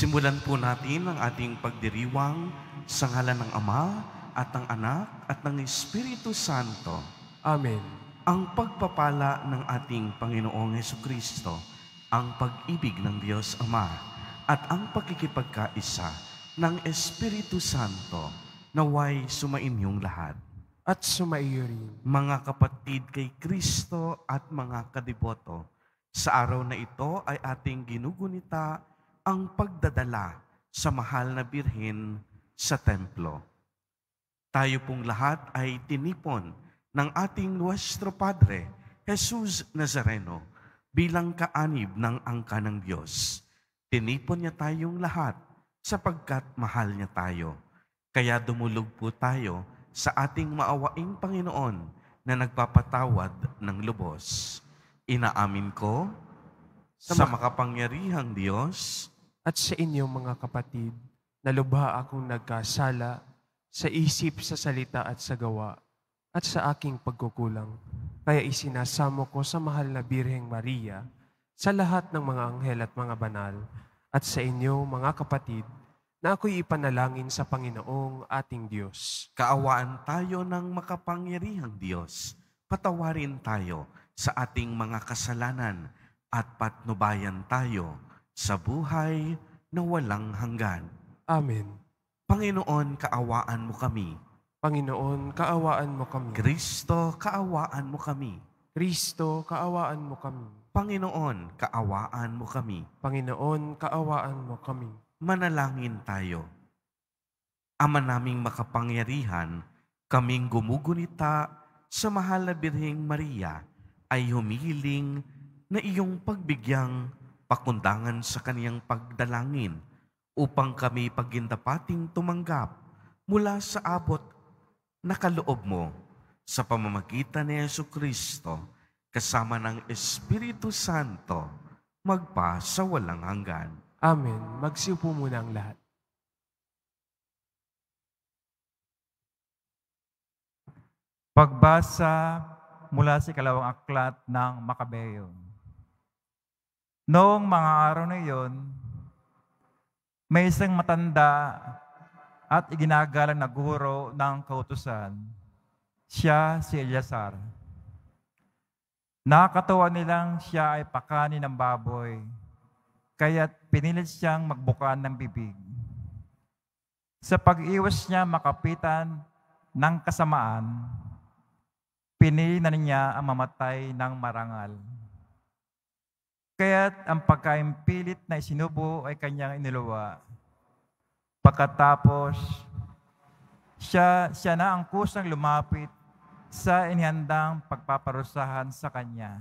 Simulan po natin ang ating pagdiriwang sa ngalan ng Ama at ng Anak at ng Espiritu Santo. Amen. Ang pagpapala ng ating Panginoong Heso Kristo, ang pag-ibig ng Diyos Ama at ang pakikipagkaisa ng Espiritu Santo naway sumainyong lahat. At sumaiyo rin. Mga kapatid kay Kristo at mga kadiboto, sa araw na ito ay ating ginugunita ang pagdadala sa mahal na birhen sa templo. Tayo pong lahat ay tinipon ng ating Nuestro Padre, Jesus Nazareno, bilang kaanib ng angka ng Diyos. Tinipon niya tayong lahat sapagkat mahal niya tayo. Kaya dumulog po tayo sa ating maawaing Panginoon na nagpapatawad ng lubos. Inaamin ko Sa sa ma- makapangyarihang Diyos At sa inyong mga kapatid, na lubha akong nagkasala sa isip, sa salita at sa gawa, at sa aking pagkukulang. Kaya isinasamo ko sa mahal na Birheng Maria, sa lahat ng mga anghel at mga banal, at sa inyo, mga kapatid, na ako'y ipanalangin sa Panginoong ating Diyos. Kaawaan tayo ng makapangyarihang Diyos. Patawarin tayo sa ating mga kasalanan at patnubayan tayo sa buhay na walang hanggan. Amen. Panginoon, kaawaan mo kami. Panginoon, kaawaan mo kami. Kristo, kaawaan mo kami. Kristo, kaawaan mo kami. Panginoon, kaawaan mo kami. Panginoon, kaawaan mo kami. Manalangin tayo. Ama naming makapangyarihan, kaming gumugunita sa mahal na Birheng Maria ay humihiling na iyong pagbigyang pakundangan sa kaniyang pagdalangin upang kami pagindapating tumanggap mula sa abot na kaloob mo sa pamamagitan ni Yesu Kristo kasama ng Espiritu Santo magpa sa walang hanggan. Amen. Magsiupo muna ang lahat. Pagbasa mula sa ikalawang aklat ng Makabeyo. Noong mga araw na iyon, may isang matanda at iginagalang na guro ng kautusan. Siya si Eliasar. Nakakatawa nilang siya ay pakani ng baboy, kaya't pinilit siyang magbukan ng bibig. Sa pag-iwas niya makapitan ng kasamaan, pinili na niya ang mamatay ng marangal. Kaya't ang pagkain pilit na isinubo ay kanyang iniluwa. Pagkatapos, siya, siya na ang kusang lumapit sa inihandang pagpaparusahan sa kanya.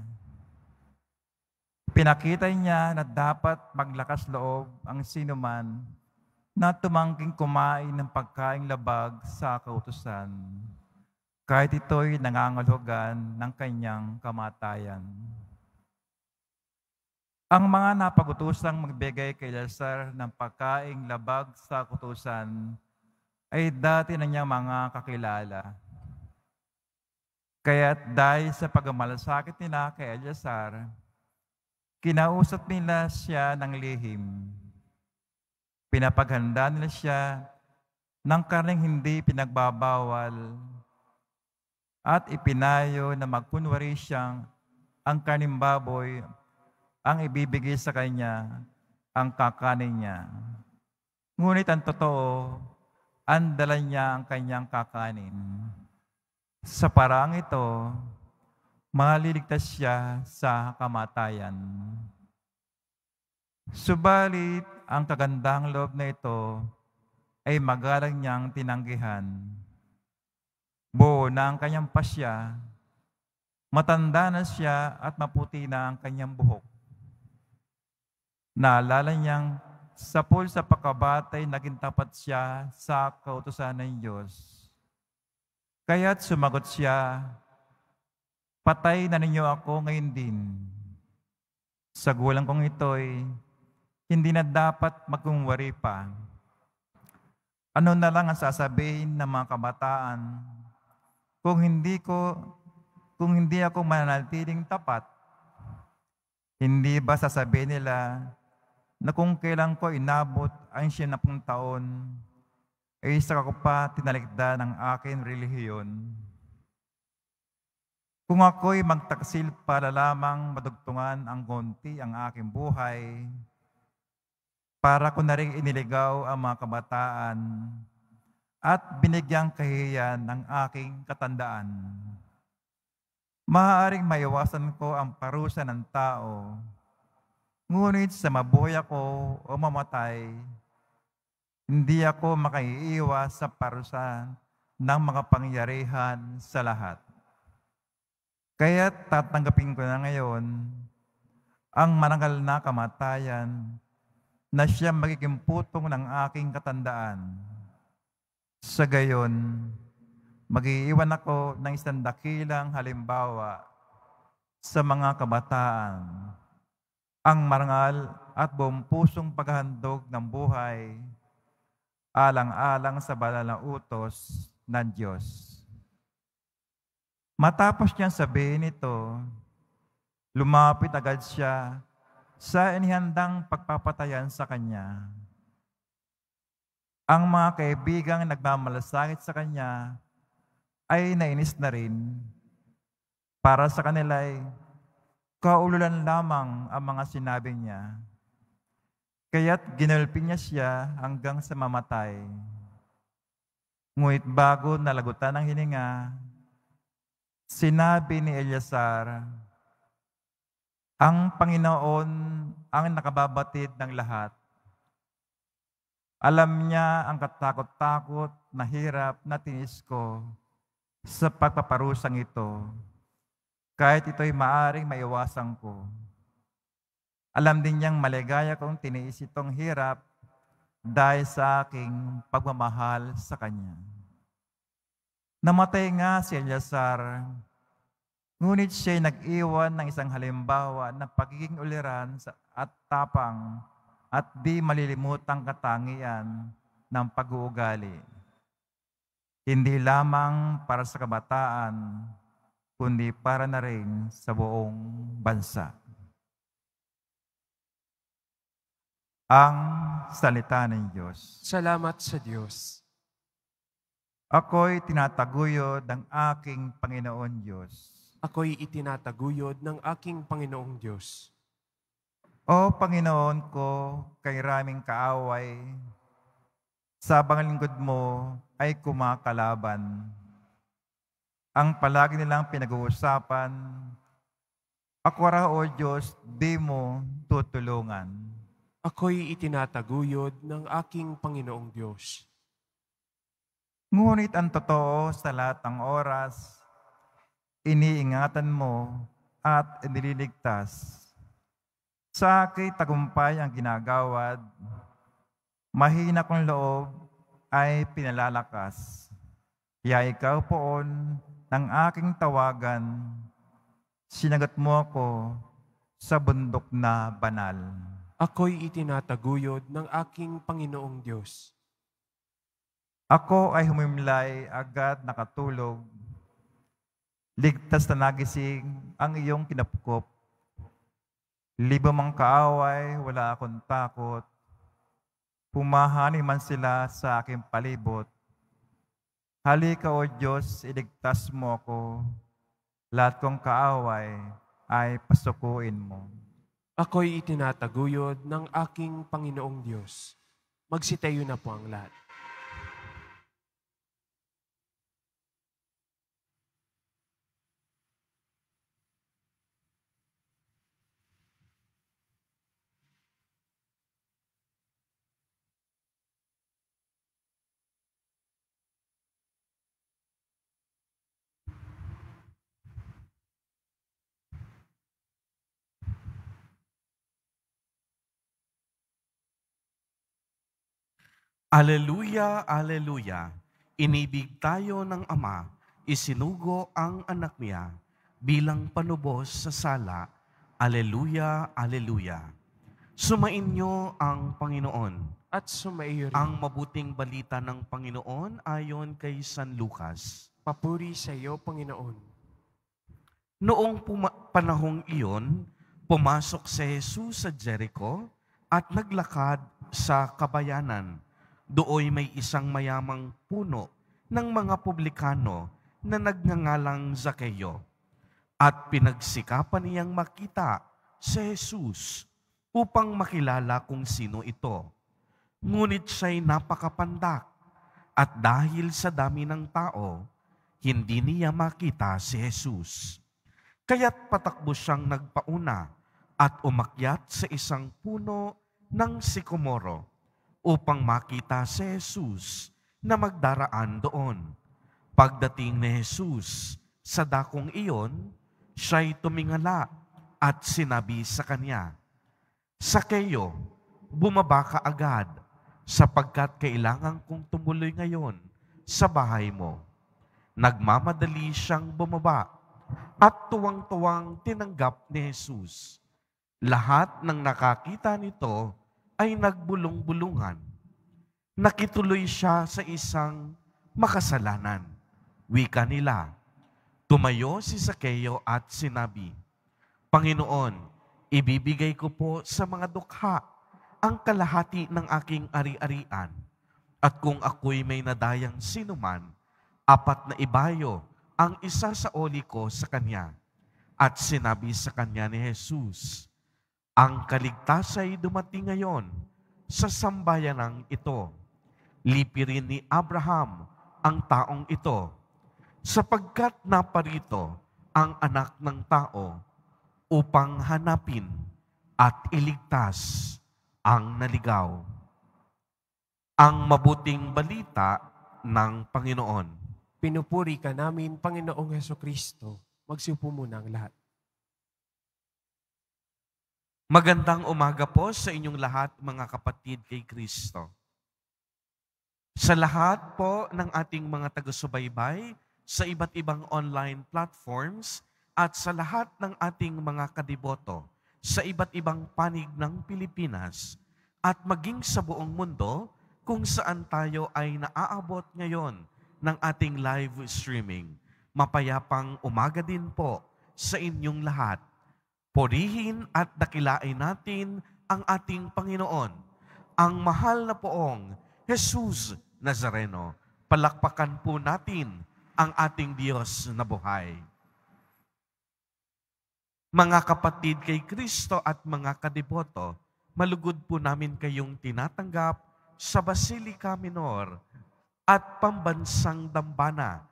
Pinakita niya na dapat maglakas loob ang sinuman na tumangking kumain ng pagkaing labag sa kautusan kahit ito'y nangangahulugan ng kanyang kamatayan. Ang mga napagutusang magbigay kay Lazar ng pagkaing labag sa kutusan ay dati na niyang mga kakilala. Kaya't dahil sa pagmamalasakit nila kay Eleazar, kinausap nila siya ng lihim. Pinapaghanda nila siya ng karning hindi pinagbabawal at ipinayo na magkunwari siyang ang karning baboy ang ibibigay sa kanya ang kakanin niya. Ngunit ang totoo, ang dala niya ang kanyang kakanin. Sa parang ito, maliligtas siya sa kamatayan. Subalit, ang kagandang loob na ito ay magalang niyang tinanggihan. Buo na ang kanyang pasya, matanda na siya at maputi na ang kanyang buhok. Naalala niyang sa pool sa pagkabatay, naging tapat siya sa kautusan ng Diyos. Kaya't sumagot siya, Patay na ninyo ako ngayon din. Sa gulang kong ito'y hindi na dapat magkumwari pa. Ano na lang ang sasabihin ng mga kabataan kung hindi ko kung hindi ako mananatiling tapat? Hindi ba sasabihin nila na kung kailan ko inabot ang siyam taon, ay saka ko pa tinalikda ng aking relihiyon. Kung ako'y magtaksil para lamang madugtungan ang konti ang aking buhay, para ko na rin iniligaw ang mga kabataan at binigyang kahiyan ng aking katandaan. Maaaring maiwasan ko ang parusa ng tao, ngunit sa mabuhay ako o mamatay, hindi ako makaiiwas sa parusa ng mga pangyarihan sa lahat. Kaya tatanggapin ko na ngayon ang manangal na kamatayan na siya magiging putong ng aking katandaan. Sa gayon, magiiwan ako ng isang dakilang halimbawa sa mga kabataan, ang marangal at buong pusong paghahandog ng buhay, alang-alang sa banal na utos ng Diyos. Matapos niyang sabihin ito, lumapit agad siya sa inihandang pagpapatayan sa kanya. Ang mga kaibigang nagmamalasakit sa kanya ay nainis na rin. Para sa kanila ay kaululan lamang ang mga sinabi niya. Kaya't ginulpi niya siya hanggang sa mamatay. Ngunit bago nalagutan ng hininga, Sinabi ni Eliasar, ang Panginoon ang nakababatid ng lahat. Alam niya ang katakot-takot na hirap na tinis ko sa pagpaparusang ito, kahit ito'y maaring maiwasan ko. Alam din niyang maligaya kong tiniis itong hirap dahil sa aking pagmamahal sa Kanya. Namatay nga si Eleazar, ngunit siya'y nag-iwan ng isang halimbawa ng pagiging uliran at tapang at di malilimutang katangian ng pag-uugali. Hindi lamang para sa kabataan, kundi para na rin sa buong bansa. Ang salita ng Diyos. Salamat sa Diyos. Ako'y tinataguyod ng aking Panginoon Diyos. Ako'y itinataguyod ng aking Panginoong Diyos. O Panginoon ko, kay raming kaaway, sa bangalingkod mo ay kumakalaban. Ang palagi nilang pinag-uusapan, ako raw, O Diyos, di mo tutulungan. Ako'y itinataguyod ng aking Panginoong Diyos. Ngunit ang totoo sa lahat ng oras, iniingatan mo at inililigtas. Sa akin tagumpay ang ginagawad, mahina kong loob ay pinalalakas. Kaya ikaw poon ng aking tawagan, sinagot mo ako sa bundok na banal. Ako'y itinataguyod ng aking Panginoong Diyos. Ako ay humimlay, agad nakatulog. Ligtas na nagising ang iyong kinapukop. Libo mang kaaway, wala akong takot. Pumahani man sila sa aking palibot. Halika o Diyos, iligtas mo ako. Lahat kong kaaway ay pasukuin mo. Ako'y itinataguyod ng aking Panginoong Diyos. Magsitayo na po ang lahat. Aleluya, aleluya. Inibig tayo ng Ama, isinugo ang anak niya bilang panubos sa sala. Aleluya, aleluya. Sumain niyo ang Panginoon. At sumaiyo rin. Ang mabuting balita ng Panginoon ayon kay San Lucas. Papuri sa iyo, Panginoon. Noong panahong iyon, pumasok si Jesus sa Jericho at naglakad sa kabayanan. Dooy may isang mayamang puno ng mga publikano na nagngangalang Zakeo. At pinagsikapan niyang makita si Jesus upang makilala kung sino ito. Ngunit siya'y napakapandak at dahil sa dami ng tao, hindi niya makita si Jesus. Kaya't patakbo siyang nagpauna at umakyat sa isang puno ng sikomoro upang makita si Jesus na magdaraan doon. Pagdating ni Jesus sa dakong iyon, siya'y tumingala at sinabi sa kanya, Sakeyo, bumaba ka agad sapagkat kailangan kong tumuloy ngayon sa bahay mo. Nagmamadali siyang bumaba at tuwang-tuwang tinanggap ni Jesus. Lahat ng nakakita nito ay nagbulong-bulungan. Nakituloy siya sa isang makasalanan. Wika nila, tumayo si Sakeo at sinabi, Panginoon, ibibigay ko po sa mga dukha ang kalahati ng aking ari-arian. At kung ako'y may nadayang sinuman, apat na ibayo ang isa sa oli ko sa kanya. At sinabi sa kanya ni Jesus, Ang kaligtas ay dumating ngayon sa sambayanang ito. Lipirin ni Abraham ang taong ito, sapagkat naparito ang anak ng tao upang hanapin at iligtas ang naligaw. Ang mabuting balita ng Panginoon. Pinupuri ka namin, Panginoong Heso Kristo. Magsiupo muna ang lahat. Magandang umaga po sa inyong lahat, mga kapatid kay Kristo. Sa lahat po ng ating mga taga-subaybay sa iba't ibang online platforms at sa lahat ng ating mga kadiboto sa iba't ibang panig ng Pilipinas at maging sa buong mundo kung saan tayo ay naaabot ngayon ng ating live streaming. Mapayapang umaga din po sa inyong lahat. Purihin at dakilain natin ang ating Panginoon, ang mahal na poong Jesus Nazareno. Palakpakan po natin ang ating Diyos na buhay. Mga kapatid kay Kristo at mga kadiboto, malugod po namin kayong tinatanggap sa Basilica Minor at pambansang dambana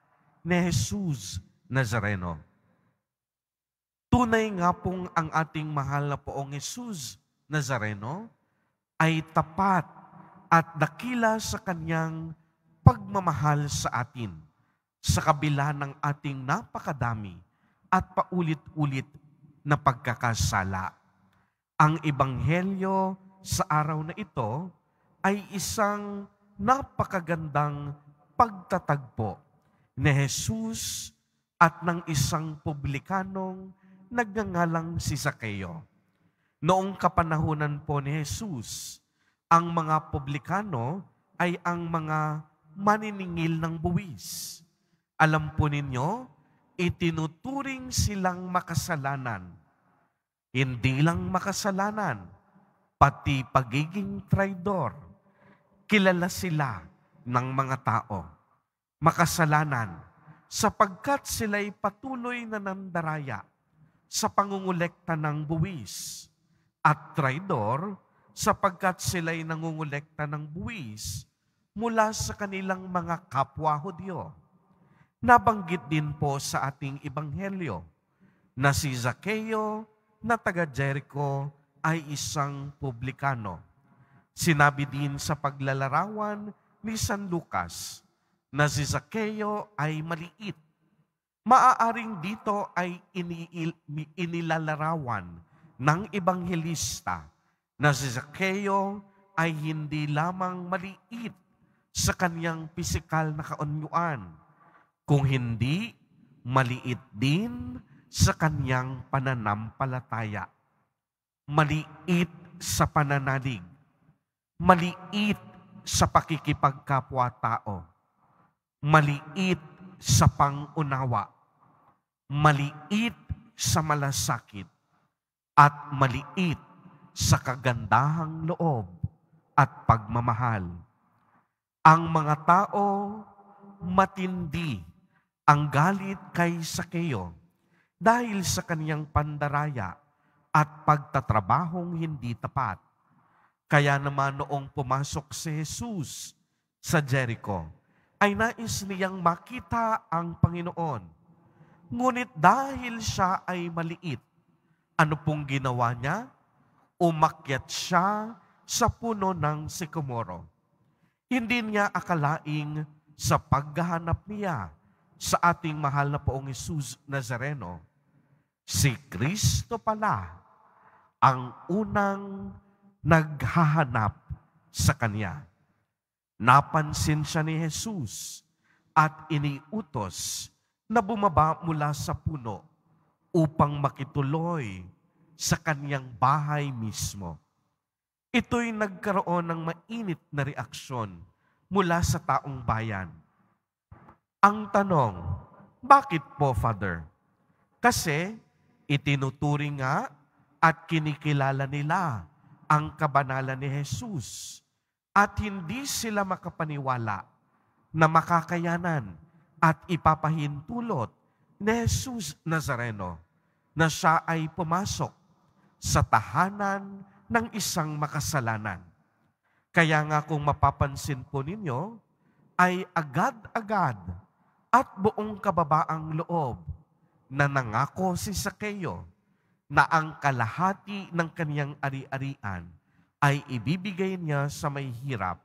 ni Jesus Nazareno. Tunay nga pong ang ating mahal na poong Jesus Nazareno ay tapat at dakila sa kanyang pagmamahal sa atin sa kabila ng ating napakadami at paulit-ulit na pagkakasala. Ang ebanghelyo sa araw na ito ay isang napakagandang pagtatagpo ni Jesus at ng isang publikanong nagngangalang si Sakeo. Noong kapanahunan po ni Jesus, ang mga publikano ay ang mga maniningil ng buwis. Alam po ninyo, itinuturing silang makasalanan. Hindi lang makasalanan, pati pagiging traidor. Kilala sila ng mga tao. Makasalanan sapagkat sila'y patuloy na nandaraya sa pangungulekta ng buwis at traidor sapagkat sila'y nangungulekta ng buwis mula sa kanilang mga kapwa Hudyo. Nabanggit din po sa ating ebanghelyo na si Zaccheo na taga Jericho ay isang publikano. Sinabi din sa paglalarawan ni San Lucas na si Zaccheo ay maliit Maaaring dito ay inilalarawan ng ebanghelista na si Zaccheo ay hindi lamang maliit sa kanyang pisikal na kaonyuan, kung hindi maliit din sa kanyang pananampalataya. Maliit sa pananalig. Maliit sa pakikipagkapwa-tao. Maliit sa pangunawa maliit sa malasakit at maliit sa kagandahang loob at pagmamahal. Ang mga tao matindi ang galit kay Sakeo dahil sa kaniyang pandaraya at pagtatrabahong hindi tapat. Kaya naman noong pumasok si Jesus sa Jericho, ay nais niyang makita ang Panginoon. Ngunit dahil siya ay maliit, ano pong ginawa niya? Umakyat siya sa puno ng sikomoro. Hindi niya akalaing sa paghahanap niya sa ating mahal na poong Jesus Nazareno, si Kristo pala ang unang naghahanap sa Kanya. Napansin siya ni Jesus at iniutos na bumaba mula sa puno upang makituloy sa kanyang bahay mismo. Ito'y nagkaroon ng mainit na reaksyon mula sa taong bayan. Ang tanong, bakit po, Father? Kasi itinuturing nga at kinikilala nila ang kabanalan ni Jesus at hindi sila makapaniwala na makakayanan at ipapahintulot ni Jesus Nazareno na siya ay pumasok sa tahanan ng isang makasalanan. Kaya nga kung mapapansin po ninyo, ay agad-agad at buong kababaang loob na nangako si Sakeo na ang kalahati ng kaniyang ari-arian ay ibibigay niya sa may hirap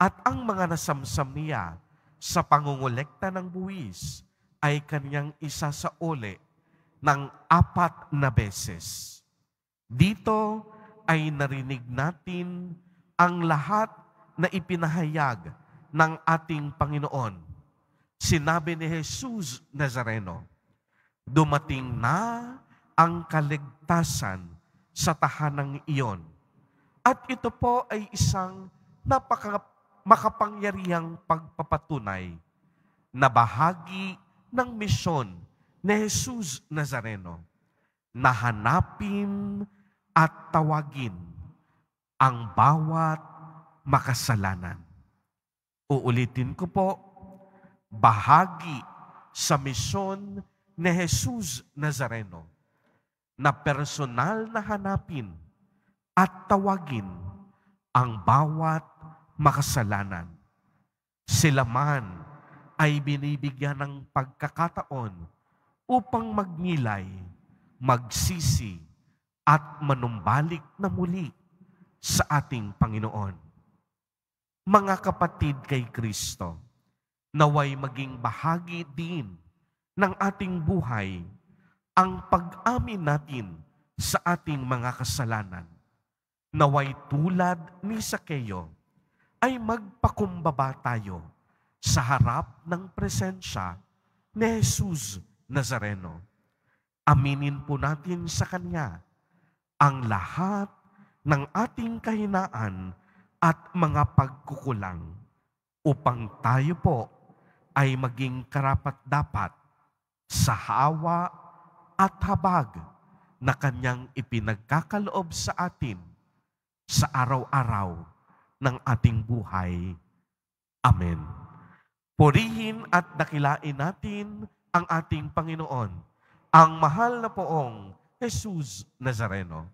at ang mga nasamsam niya sa pangungulekta ng buwis ay kanyang isa sa uli ng apat na beses. Dito ay narinig natin ang lahat na ipinahayag ng ating Panginoon. Sinabi ni Jesus Nazareno, dumating na ang kaligtasan sa tahanang iyon at ito po ay isang napaka makapangyarihang pagpapatunay na bahagi ng misyon ni Jesus Nazareno na hanapin at tawagin ang bawat makasalanan. Uulitin ko po, bahagi sa misyon ni Jesus Nazareno na personal na hanapin at tawagin ang bawat makasalanan. Sila man ay binibigyan ng pagkakataon upang magnilay, magsisi, at manumbalik na muli sa ating Panginoon. Mga kapatid kay Kristo, naway maging bahagi din ng ating buhay ang pag-amin natin sa ating mga kasalanan naway tulad ni Sakeo, ay magpakumbaba tayo sa harap ng presensya ni Jesus Nazareno. Aminin po natin sa Kanya ang lahat ng ating kahinaan at mga pagkukulang upang tayo po ay maging karapat-dapat sa hawa at habag na Kanyang ipinagkakaloob sa atin sa araw-araw ng ating buhay. Amen. Purihin at dakilain natin ang ating Panginoon, ang mahal na poong Jesus Nazareno.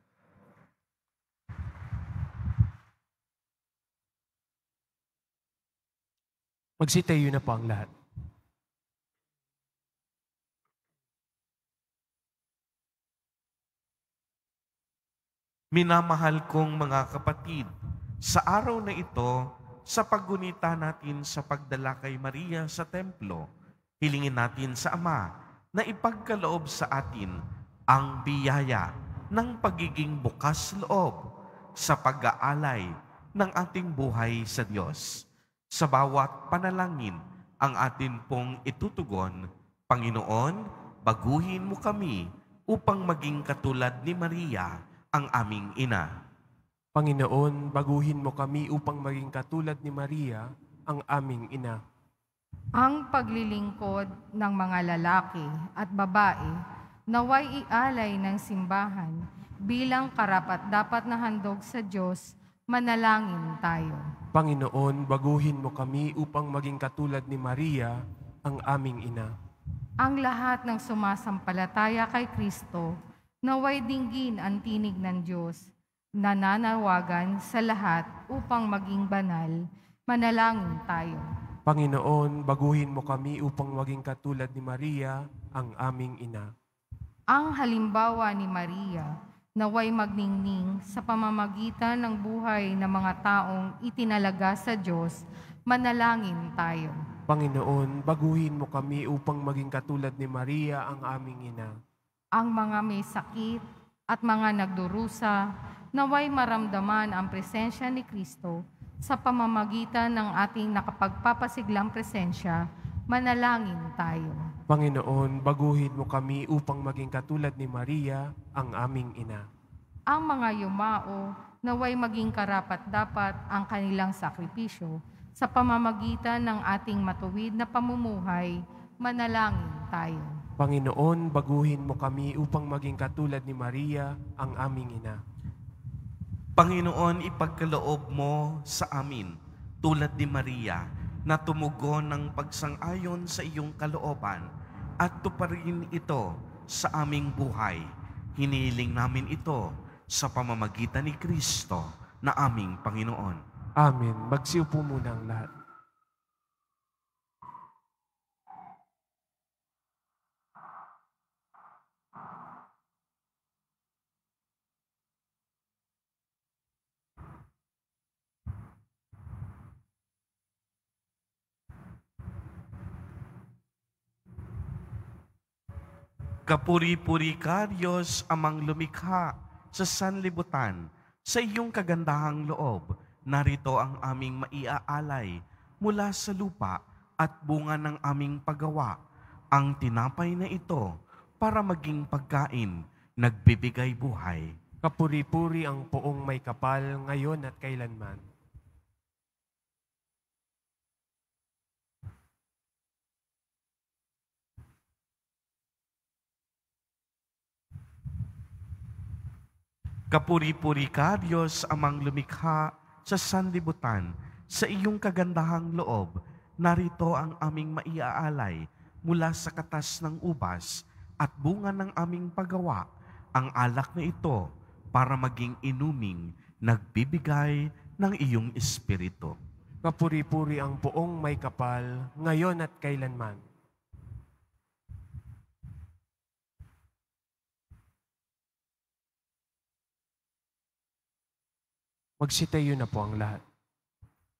Magsitayo na po ang lahat. Minamahal kong mga kapatid, sa araw na ito, sa paggunita natin sa pagdala kay Maria sa templo, hilingin natin sa Ama na ipagkaloob sa atin ang biyaya ng pagiging bukas loob sa pag-aalay ng ating buhay sa Diyos. Sa bawat panalangin ang atin pong itutugon, Panginoon, baguhin mo kami upang maging katulad ni Maria, ang aming ina. Panginoon, baguhin mo kami upang maging katulad ni Maria, ang aming ina. Ang paglilingkod ng mga lalaki at babae naway ialay ng simbahan bilang karapat dapat na handog sa Diyos, manalangin tayo. Panginoon, baguhin mo kami upang maging katulad ni Maria, ang aming ina. Ang lahat ng sumasampalataya kay Kristo, naway dinggin ang tinig ng Diyos, nananawagan sa lahat upang maging banal, manalangin tayo. Panginoon, baguhin mo kami upang maging katulad ni Maria, ang aming ina. Ang halimbawa ni Maria, naway magningning sa pamamagitan ng buhay ng mga taong itinalaga sa Diyos, manalangin tayo. Panginoon, baguhin mo kami upang maging katulad ni Maria, ang aming ina. Ang mga may sakit at mga nagdurusa, naway maramdaman ang presensya ni Kristo sa pamamagitan ng ating nakapagpapasiglang presensya, manalangin tayo. Panginoon, baguhin mo kami upang maging katulad ni Maria, ang aming ina. Ang mga yumao, naway maging karapat-dapat ang kanilang sakripisyo sa pamamagitan ng ating matuwid na pamumuhay, manalangin tayo. Panginoon, baguhin mo kami upang maging katulad ni Maria, ang aming ina. Panginoon, ipagkaloob mo sa amin, tulad ni Maria, na tumugon ng pagsang-ayon sa iyong kalooban at tuparin ito sa aming buhay. Hiniling namin ito sa pamamagitan ni Kristo na aming Panginoon. Amen. Magsiupo muna ang lahat. Kapuri-puri ka, Diyos, amang lumikha sa sanlibutan. Sa iyong kagandahang loob, narito ang aming maiaalay mula sa lupa at bunga ng aming paggawa. Ang tinapay na ito para maging pagkain, nagbibigay buhay. Kapuri-puri ang poong may kapal ngayon at kailanman. Kapuri-puri ka, Diyos, amang lumikha sa sanlibutan. Sa iyong kagandahang loob, narito ang aming maiaalay mula sa katas ng ubas at bunga ng aming paggawa. Ang alak na ito para maging inuming nagbibigay ng iyong espiritu. Kapuri-puri ang poong may kapal ngayon at kailanman. Magsitayo na po ang lahat.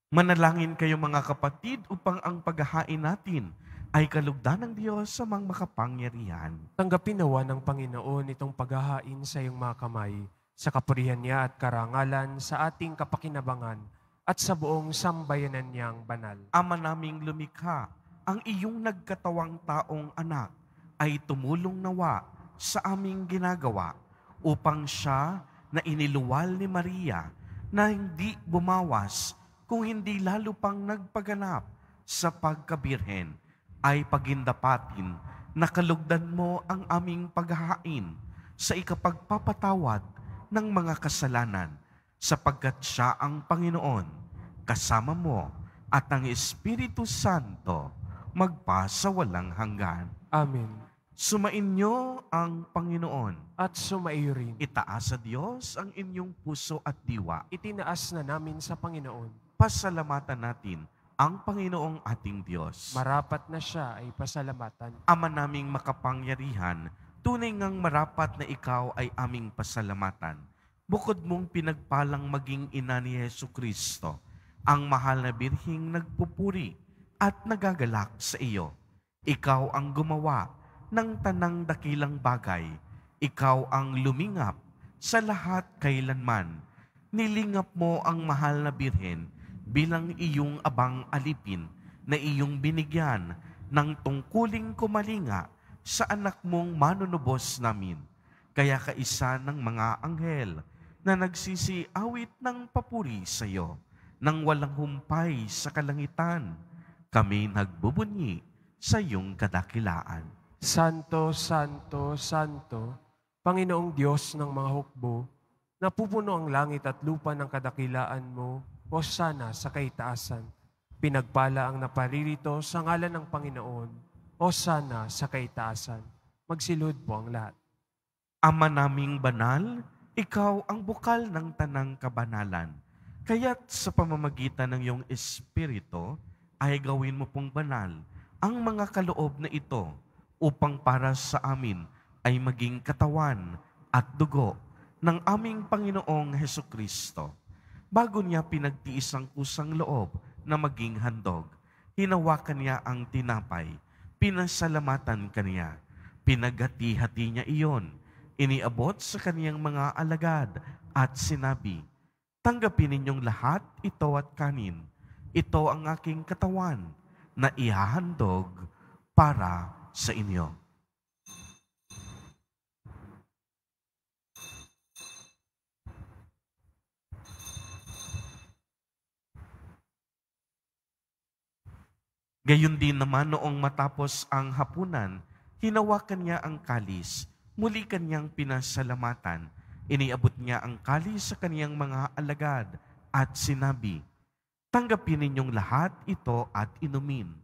Manalangin kayo mga kapatid upang ang paghahain natin ay kalugdan ng Diyos sa mga makapangyarihan. Tanggapin nawa ng Panginoon itong paghahain sa iyong mga kamay, sa kapurihan niya at karangalan, sa ating kapakinabangan, at sa buong sambayanan niyang banal. Ama naming lumikha, ang iyong nagkatawang taong anak ay tumulong nawa sa aming ginagawa upang siya na iniluwal ni Maria na hindi bumawas kung hindi lalo pang nagpaganap sa pagkabirhen ay pagindapatin na kalugdan mo ang aming paghahain sa ikapagpapatawad ng mga kasalanan sapagkat siya ang Panginoon, kasama mo at ang Espiritu Santo magpa sa walang hanggan. Amen. Sumainyo ang Panginoon. At sumaiyo rin. Itaas sa Diyos ang inyong puso at diwa. Itinaas na namin sa Panginoon. Pasalamatan natin ang Panginoong ating Diyos. Marapat na siya ay pasalamatan. Ama naming makapangyarihan, tunay ngang marapat na ikaw ay aming pasalamatan. Bukod mong pinagpalang maging ina ni Yesu Kristo, ang mahal na birhing nagpupuri at nagagalak sa iyo. Ikaw ang gumawa ng tanang dakilang bagay. Ikaw ang lumingap sa lahat kailanman. Nilingap mo ang mahal na birhen bilang iyong abang alipin na iyong binigyan ng tungkuling kumalinga sa anak mong manunubos namin. Kaya kaisa ng mga anghel na nagsisiawit ng papuri sa iyo nang walang humpay sa kalangitan, kami nagbubunyi sa iyong kadakilaan. Santo, Santo, Santo, Panginoong Diyos ng mga hukbo, napupuno ang langit at lupa ng kadakilaan mo, o sana sa kaitaasan. Pinagpala ang naparirito sa ngalan ng Panginoon, o sana sa kaitaasan. Magsilud po ang lahat. Ama naming banal, ikaw ang bukal ng tanang kabanalan. Kaya't sa pamamagitan ng iyong Espiritu, ay gawin mo pong banal ang mga kaloob na ito upang para sa amin ay maging katawan at dugo ng aming Panginoong Heso Kristo. Bago niya pinagtiis ang kusang loob na maging handog, hinawakan niya ang tinapay, pinasalamatan kaniya, pinagati-hati niya iyon, iniabot sa kaniyang mga alagad at sinabi, Tanggapin ninyong lahat ito at kanin. Ito ang aking katawan na ihahandog para sa inyo. Gayon din naman noong matapos ang hapunan, hinawakan niya ang kalis, muli kanyang pinasalamatan, iniabot niya ang kalis sa kaniyang mga alagad at sinabi, Tanggapin ninyong lahat ito at inumin.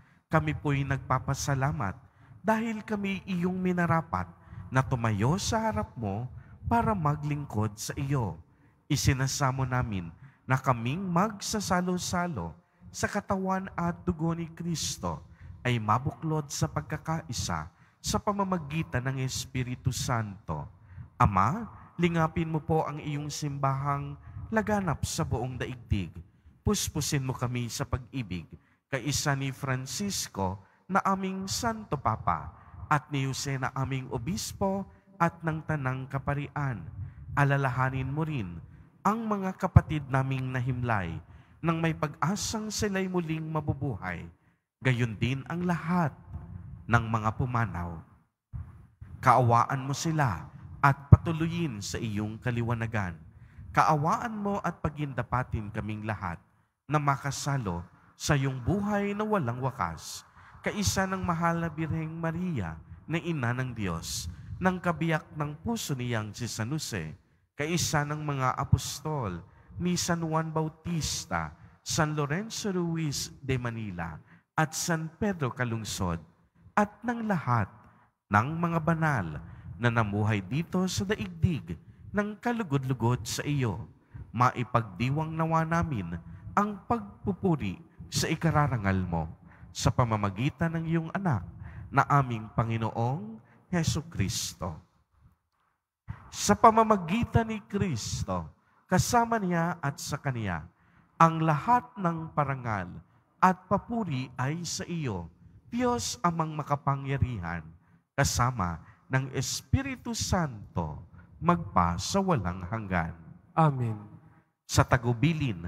Kami po'y nagpapasalamat dahil kami iyong minarapat na tumayo sa harap mo para maglingkod sa iyo. Isinasamo namin na kaming magsasalo-salo sa katawan at dugo ni Kristo ay mabuklod sa pagkakaisa sa pamamagitan ng Espiritu Santo. Ama, lingapin mo po ang iyong simbahang laganap sa buong daigdig. Puspusin mo kami sa pag-ibig, kaisa ni Francisco na aming Santo Papa at ni Jose na aming Obispo at ng Tanang Kaparian. Alalahanin mo rin ang mga kapatid naming nahimlay nang may pag-asang sila'y muling mabubuhay. Gayon din ang lahat ng mga pumanaw. Kaawaan mo sila at patuloyin sa iyong kaliwanagan. Kaawaan mo at pagindapatin kaming lahat na makasalo sa iyong buhay na walang wakas. Kaisa ng mahal na Birheng Maria na ina ng Diyos, ng kabiyak ng puso niyang si San Jose, kaisa ng mga apostol ni San Juan Bautista, San Lorenzo Ruiz de Manila, at San Pedro Calungsod, at ng lahat ng mga banal na namuhay dito sa daigdig ng kalugod-lugod sa iyo. Maipagdiwang nawa namin ang pagpupuri sa ikararangal mo sa pamamagitan ng iyong anak na aming Panginoong Heso Kristo. Sa pamamagitan ni Kristo, kasama niya at sa Kaniya, ang lahat ng parangal at papuri ay sa iyo, Diyos amang makapangyarihan, kasama ng Espiritu Santo, magpa sa walang hanggan. Amen. Sa tagubilin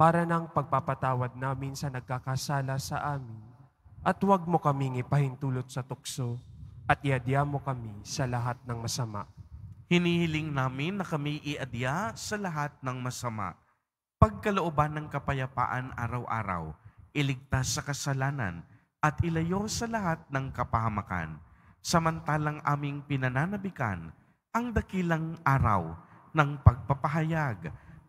para ng pagpapatawad namin sa nagkakasala sa amin. At huwag mo kaming ipahintulot sa tukso at iadya mo kami sa lahat ng masama. Hinihiling namin na kami iadya sa lahat ng masama. Pagkalooban ng kapayapaan araw-araw, iligtas sa kasalanan at ilayo sa lahat ng kapahamakan. Samantalang aming pinananabikan ang dakilang araw ng pagpapahayag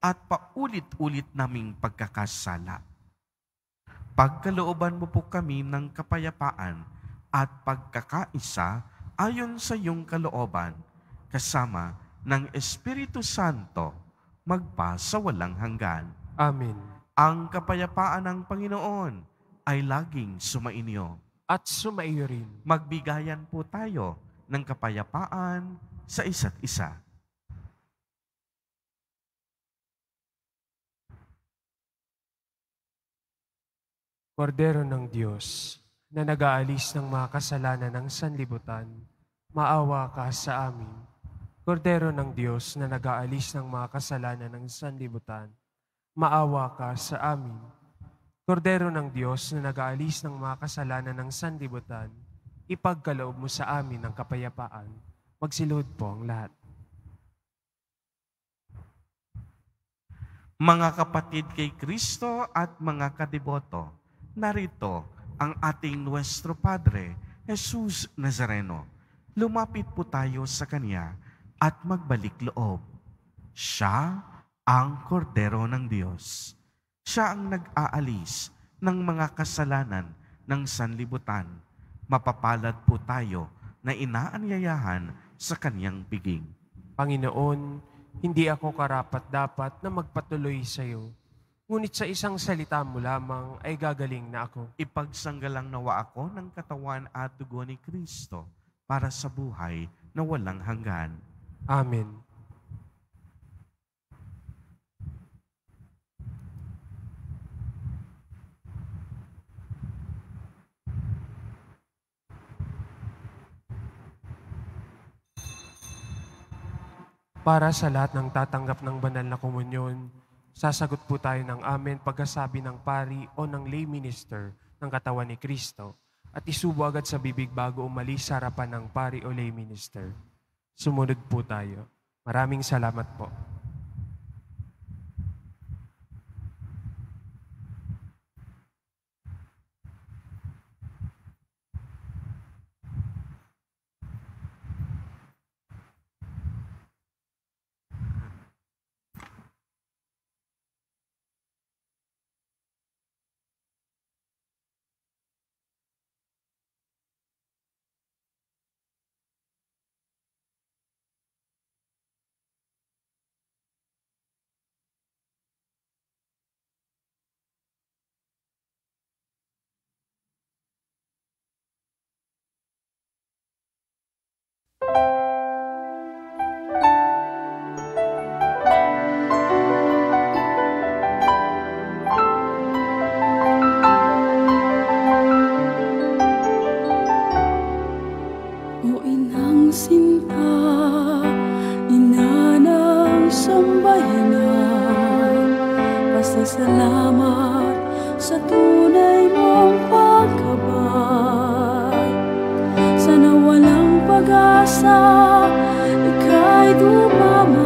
at paulit-ulit naming pagkakasala. Pagkalooban mo po kami ng kapayapaan at pagkakaisa ayon sa iyong kalooban, kasama ng Espiritu Santo, magpa sa walang hanggan. Amen. Ang kapayapaan ng Panginoon ay laging sumainyo. At sumaiyo rin. Magbigayan po tayo ng kapayapaan sa isa't isa. Kordero ng Diyos, na nag-aalis ng mga kasalanan ng sanlibutan, maawa ka sa amin. Kordero ng Diyos na nag-aalis ng mga kasalanan ng sanlibutan, maawa ka sa amin. Kordero ng Diyos na nag-aalis ng mga kasalanan ng sanlibutan, ipagkaloob mo sa amin ang kapayapaan. Magsilod po ang lahat. Mga kapatid kay Kristo at mga kadiboto, narito ang ating Nuestro Padre, Jesus Nazareno. Lumapit po tayo sa Kanya at magbalik loob. Siya ang kordero ng Diyos. Siya ang nag-aalis ng mga kasalanan ng sanlibutan. Mapapalad po tayo na inaanyayahan sa Kanyang piging. Panginoon, hindi ako karapat-dapat na magpatuloy sa iyo. Ngunit sa isang salita mo lamang ay gagaling na ako. Ipagsanggalang nawa ako ng katawan at dugo ni Kristo para sa buhay na walang hanggan. Amen. Para sa lahat ng tatanggap ng banal na komunyon, sasagot po tayo ng amen pagkasabi ng pari o ng lay minister ng katawan ni Kristo at isubo agad sa bibig bago umalis sa harapan ng pari o lay minister. Sumunod po tayo. Maraming salamat po. Sinta, ina ng sambayanan, pasasalamat sa tunay mong pagkabay. Sana walang pag-asa, ika'y dumamay.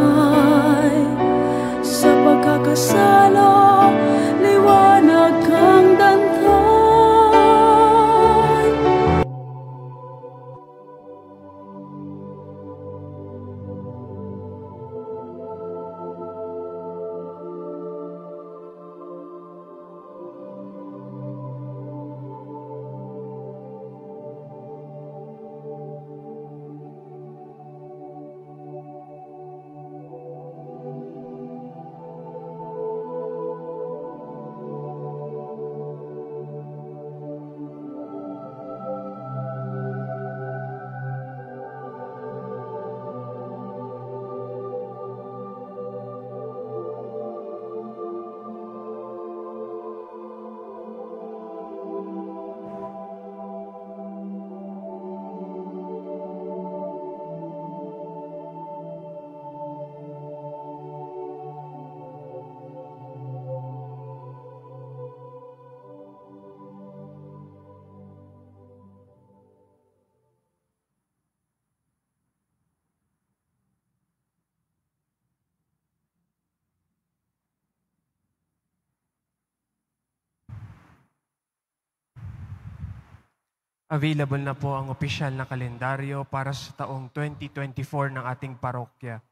Available na po ang opisyal na kalendaryo para sa taong 2024 ng ating parokya.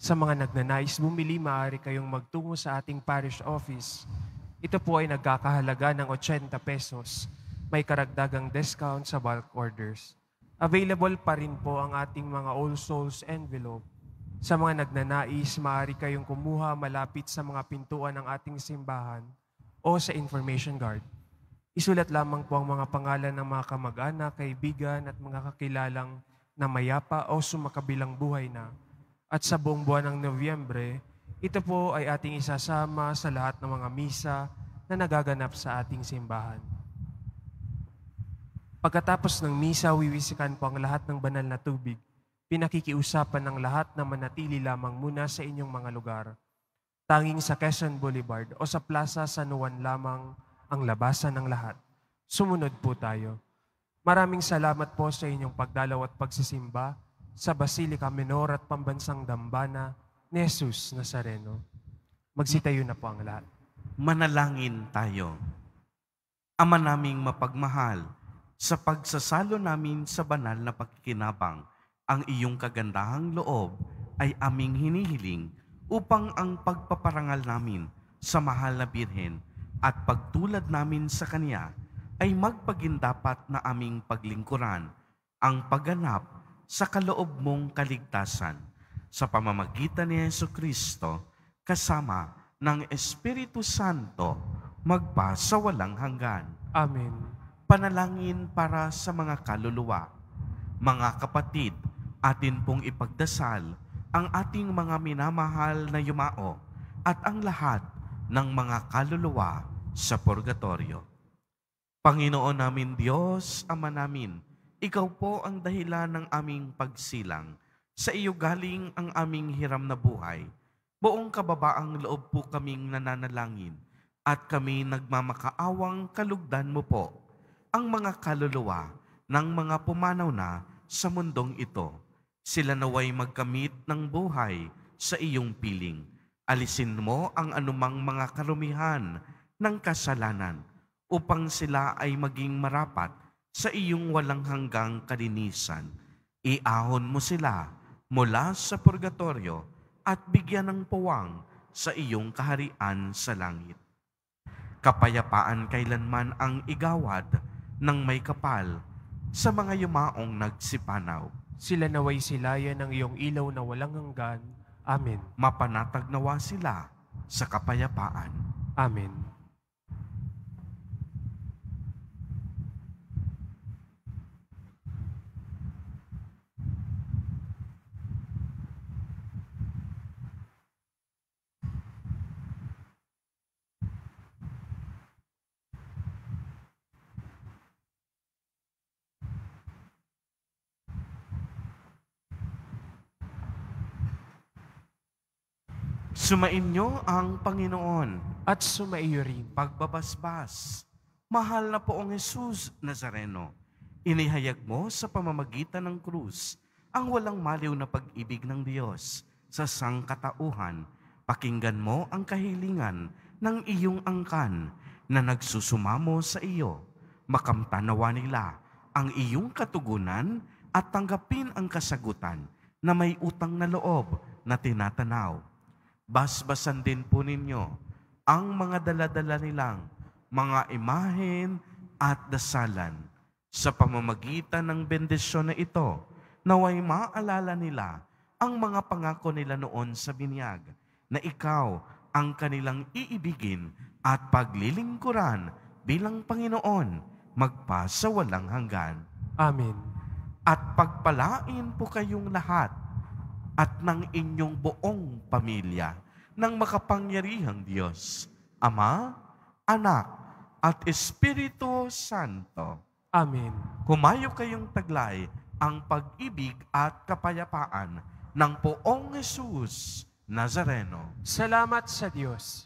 Sa mga nagnanais bumili, maaari kayong magtungo sa ating parish office. Ito po ay nagkakahalaga ng 80 pesos. May karagdagang discount sa bulk orders. Available pa rin po ang ating mga All Souls envelope. Sa mga nagnanais, maaari kayong kumuha malapit sa mga pintuan ng ating simbahan o sa information guard. Isulat lamang po ang mga pangalan ng mga kamag-anak, kaibigan at mga kakilalang na mayapa o sumakabilang buhay na. At sa buong buwan ng Nobyembre, ito po ay ating isasama sa lahat ng mga misa na nagaganap sa ating simbahan. Pagkatapos ng misa, wiwisikan po ang lahat ng banal na tubig. Pinakikiusapan ng lahat na manatili lamang muna sa inyong mga lugar. Tanging sa Quezon Boulevard o sa Plaza San Juan lamang ang labasan ng lahat. Sumunod po tayo. Maraming salamat po sa inyong pagdalaw at pagsisimba sa Basilica Menor at Pambansang Dambana ni Jesus Nazareno. Magsitayo na po ang lahat. Manalangin tayo. Ama naming mapagmahal, sa pagsasalo namin sa banal na pakikinabang, ang iyong kagandahang loob ay aming hinihiling upang ang pagpaparangal namin sa mahal na Birhen at pagtulad namin sa Kanya ay magpagindapat na aming paglingkuran ang pagganap sa kaloob mong kaligtasan sa pamamagitan ni Yesu Kristo kasama ng Espiritu Santo magpa sa walang hanggan. Amen. Panalangin para sa mga kaluluwa. Mga kapatid, atin pong ipagdasal ang ating mga minamahal na yumao at ang lahat ng mga kaluluwa sa purgatorio. Panginoon namin Diyos, Ama namin, Ikaw po ang dahilan ng aming pagsilang. Sa iyo galing ang aming hiram na buhay. Buong kababaang loob po kaming nananalangin at kami nagmamakaawang kalugdan mo po ang mga kaluluwa ng mga pumanaw na sa mundong ito. Sila naway magkamit ng buhay sa iyong piling. Alisin mo ang anumang mga karumihan ng kasalanan upang sila ay maging marapat sa iyong walang hanggang kalinisan. Iahon mo sila mula sa purgatorio at bigyan ng puwang sa iyong kaharian sa langit. Kapayapaan kailanman ang igawad ng may kapal sa mga yumaong nagsipanaw. Sila naway silayan ng iyong ilaw na walang hanggan. Amen. Mapanatag nawa sila sa kapayapaan. Amen. Sumainyo ang Panginoon. At sumaiyo rin. Pagbabasbas, mahal na poong Jesus Nazareno, inihayag mo sa pamamagitan ng krus ang walang maliw na pag-ibig ng Diyos sa sangkatauhan. Pakinggan mo ang kahilingan ng iyong angkan na nagsusumamo sa iyo. Makamtanawa nila ang iyong katugunan at tanggapin ang kasagutan na may utang na loob na tinatanaw. Basbasan din po ninyo ang mga daladala nilang mga imahen at dasalan. Sa pamamagitan ng bendisyon na ito, naway maalala nila ang mga pangako nila noon sa binyag na ikaw ang kanilang iibigin at paglilingkuran bilang Panginoon magpa sa walang hanggan. Amen. At pagpalain po kayong lahat at ng inyong buong pamilya ng makapangyarihang Diyos, Ama, Anak, at Espiritu Santo. Amen. Humayo kayong taglay ang pag-ibig at kapayapaan ng poong Jesus Nazareno. Salamat sa Diyos.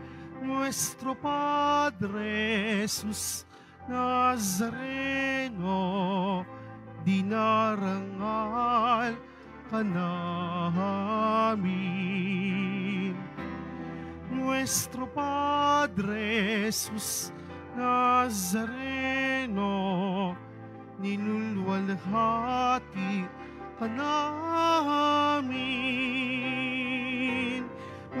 Nuestro Padre Jesus Nazareno, dinarangal ka namin. Nuestro Padre Jesus Nazareno, nilulwalhati ka namin.